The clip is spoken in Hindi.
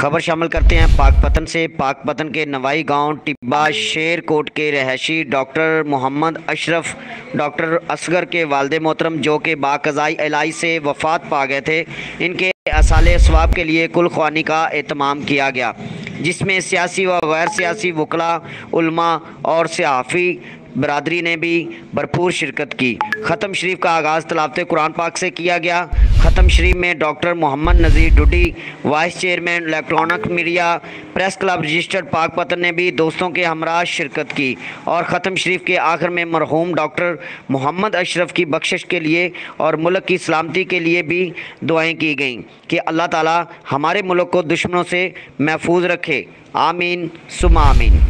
खबर शामिल करते हैं पाकपतन से। पाकपतन के नवाई गाँव टिब्बा शेरकोट के रहशी डॉक्टर मोहम्मद अशरफ, डॉक्टर असगर के वालद मोहतरम, जो कि बाकज़ाई एलाई से वफ़ात पा गए थे। इनके असाल स्वाब के लिए कुल ख्वानी का अहतमाम किया गया, जिसमें सियासी व गैर सियासी वकला और सहाफ़ी बरदरी ने भी भरपूर शिरकत की। ख़त्म शरीफ का आगाज़ तलावत कुरान पाक से किया गया। ख़त्म शरीफ में doctor Mohammad Nazir Dudi, vice chairman electronic media, press club registered Pakpattan ने भी दोस्तों के हमरा शिरकत की और ख़त्म शरीफ के आखिर में मरहूम डॉक्टर मोहम्मद अशरफ की बख्शिश के लिए और मुल्क की सलामती के लिए भी दुआएँ की गईं कि अल्लाह ताला हमारे मुल्क को दुश्मनों से महफूज रखे। आमीन सुमा आमीन।